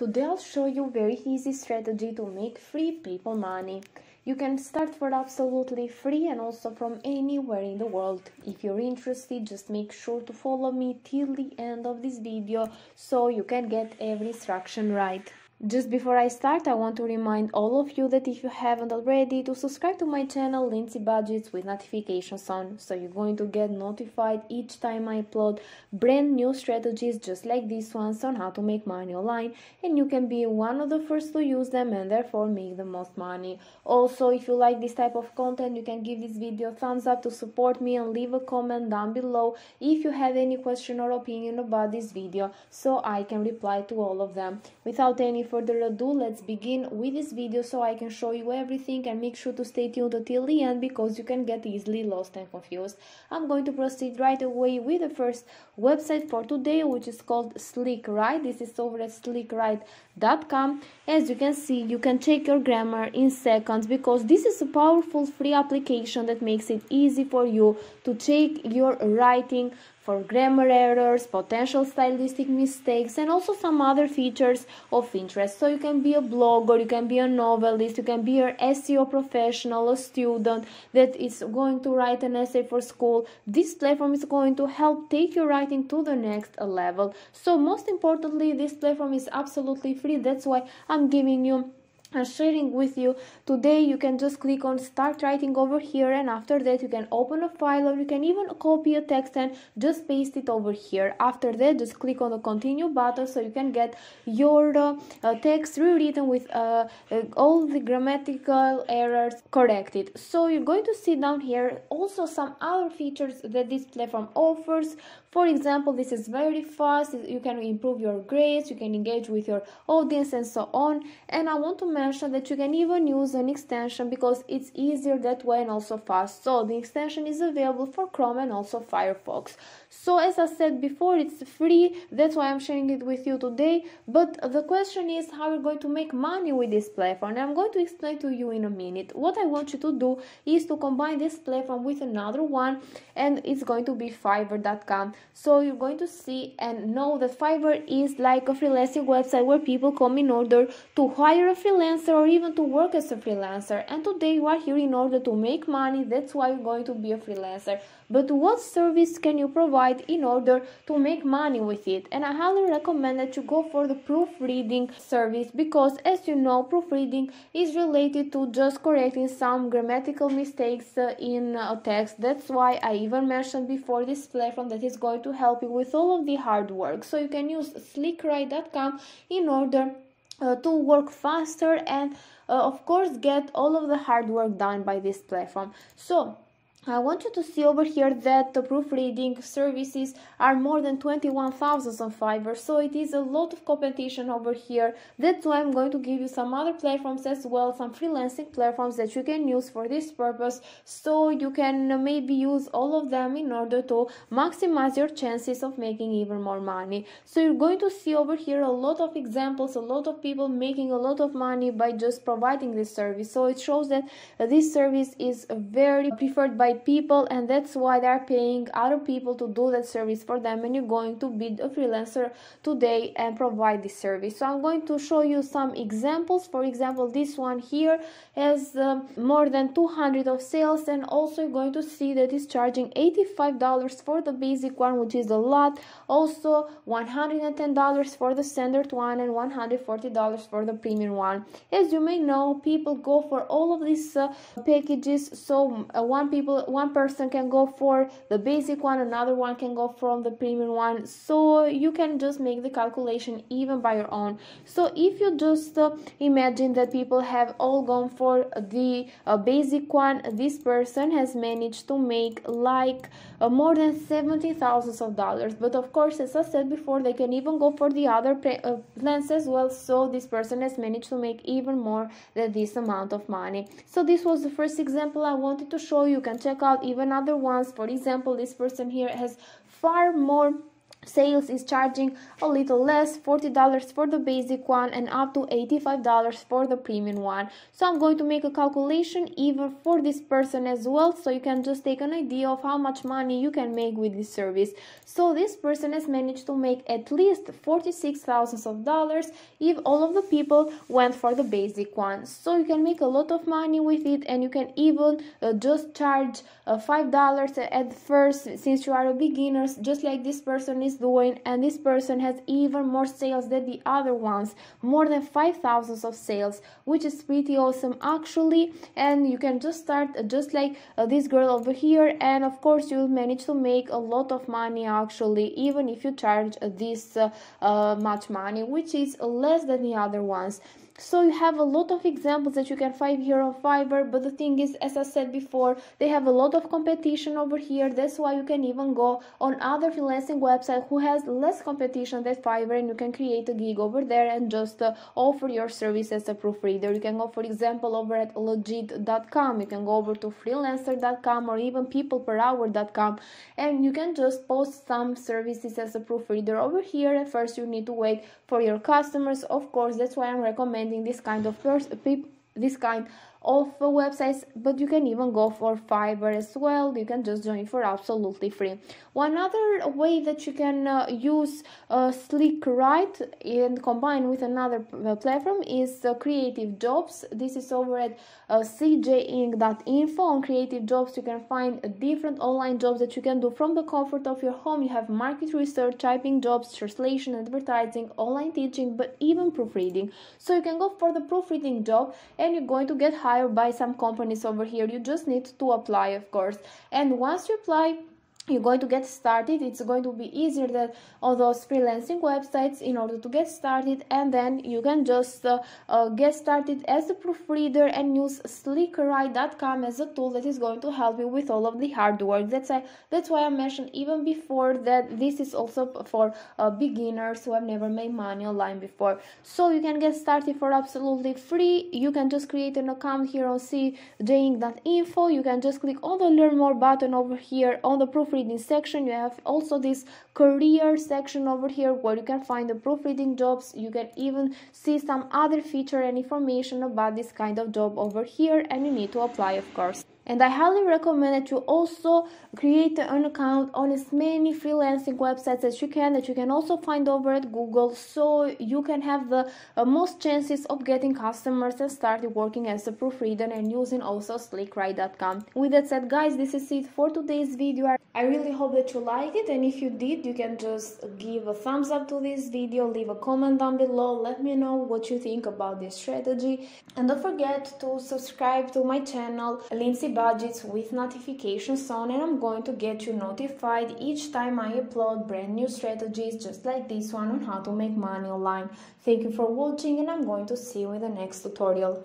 Today I'll show you very easy strategy to make free PayPal money. You can start for absolutely free and also from anywhere in the world. If you're interested, just make sure to follow me till the end of this video so you can get every instruction right. Just before I start, I want to remind all of you that if you haven't already, to subscribe to my channel Lindsey Budgets with notifications on, so you're going to get notified each time I upload brand new strategies just like these ones on how to make money online, and you can be one of the first to use them and therefore make the most money. Also, if you like this type of content, you can give this video a thumbs up to support me and leave a comment down below if you have any question or opinion about this video, so I can reply to all of them. Without any further ado, let's begin with this video so I can show you everything and make sure to stay tuned until the end because you can get easily lost and confused. I'm going to proceed right away with the first website for today which is called SlickWrite. This is over at slickwrite.com. As you can see, you can check your grammar in seconds because this is a powerful free application that makes it easy for you to check your writing for grammar errors, potential stylistic mistakes, and also some other features of interest. So you can be a blogger, you can be a novelist, you can be an SEO professional, a student that is going to write an essay for school. This platform is going to help take your writing to the next level. So most importantly, this platform is absolutely free. That's why I'm giving you I'm sharing with you. Today you can just click on start writing over here and after that you can open a file or you can even copy a text and just paste it over here. After that just click on the continue button so you can get your uh, uh, text rewritten with uh, uh all the grammatical errors corrected. So you're going to see down here. Also some other features that this platform offers for example this is very fast you can improve your grades you can engage with your audience and so on and i want to mention that you can even use an extension because it's easier that way and also fast. So the extension is available for Chrome and also Firefox. So as I said before, it's free. That's why I'm sharing it with you today. But the question is how you're going to make money with this platform. And I'm going to explain to you in a minute. What I want you to do is to combine this platform with another one and it's going to be fiverr.com. So you're going to see and know that Fiverr is like a freelancing website where people come in order to hire a freelancer or even to work as a freelancer and today you are here in order to make money that's why you're going to be a freelancer but what service can you provide in order to make money with it. And i highly recommend that you go for the proofreading service because as you know proofreading is related to just correcting some grammatical mistakes uh, in a text. That's why i even mentioned before this platform that is going to help you with all of the hard work. So you can use slickwrite.com in order uh, to work faster and uh, of course get all of the hard work done by this platform. So I want you to see over here that the proofreading services are more than 21,000 on Fiverr, so it is a lot of competition over here. That's why I'm going to give you some other platforms as well, some freelancing platforms that you can use for this purpose, so you can maybe use all of them in order to maximize your chances of making even more money. So you're going to see over here a lot of examples, a lot of people making a lot of money by just providing this service. So it shows that this service is very preferred by people and that's why they're paying other people to do that service for them and you're going to be a freelancer today and provide this service. So i'm going to show you some examples. For example this one here has um, more than 200 of sales and also you're going to see that it's charging 85 dollars for the basic one which is a lot. Also 110 dollars for the standard one and 140 dollars for the premium one. As you may know people go for all of these uh, packages. So uh, one people one person can go for the basic one another one can go from the premium one. So you can just make the calculation even by your own. So if you just uh, imagine that people have all gone for the uh, basic one this person has managed to make like uh, more than seventy thousands of dollars. But of course as i said before they can even go for the other uh, plans as well. So this person has managed to make even more than this amount of money. So this was the first example i wanted to show you, you can check check out even other ones. For example this person here has far more sales is charging a little less $40 for the basic one and up to $85 for the premium one. So i'm going to make a calculation even for this person as well so you can just take an idea of how much money you can make with this service. So this person has managed to make at least 46 thousands of dollars if all of the people went for the basic one. So you can make a lot of money with it and you can even uh, just charge uh, five dollars at first since you are a beginner just like this person is is doing and this person has even more sales than the other ones more than 5000 of sales which is pretty awesome actually. And you can just start just like uh, this girl over here and of course you'll manage to make a lot of money actually even if you charge uh, this uh, uh much money which is less than the other ones so you have a lot of examples that you can find here on Fiverr, but the thing is, as I said before, they have a lot of competition over here. That's why you can even go on other freelancing website who has less competition than Fiverr and you can create a gig over there and just uh, offer your service as a proofreader. You can go, for example, over at legit.com. You can go over to freelancer.com or even peopleperhour.com and you can just post some services as a proofreader over here. At first, you need to wait for your customers. Of course, that's why I'm recommending finding this kind of people this kind of websites but you can even go for fiverr as well. You can just join for absolutely free. One other way that you can uh, use uh, SlickWrite and combine with another uh, platform is uh, creative jobs. This is over at uh, cjinc.info on creative jobs you can find different online jobs that you can do from the comfort of your home. You have market research typing jobs translation advertising online teaching but even proofreading. So you can go for the proofreading job and you're going to get hired by some companies over here. You just need to apply of course. And once you apply you're going to get started. It's going to be easier than all those freelancing websites in order to get started. And then you can just uh, uh, get started as a proofreader and use slickwrite.com as a tool that is going to help you with all of the hard work. That's why that's why i mentioned even before that this is also for uh, beginners who have never made money online before. So you can get started for absolutely free. You can just create an account here on cjinc.info you can just click on the learn more button over here on the proofreader proofreading section you have also this career section over here where you can find the proofreading jobs you can even see some other feature and information about this kind of job over here and you need to apply of course and I highly recommend that you also create an account on as many freelancing websites as you can that you can also find over at Google so you can have the uh, most chances of getting customers and start working as a proofreader and using also slickwrite.com. With that said guys this is it for today's video. I really hope that you like it and if you did you can just give a thumbs up to this video, leave a comment down below, let me know what you think about this strategy and don't forget to subscribe to my channel Lindsey budgets with notifications on and I'm going to get you notified each time I upload brand new strategies just like this one on how to make money online. Thank you for watching and I'm going to see you in the next tutorial.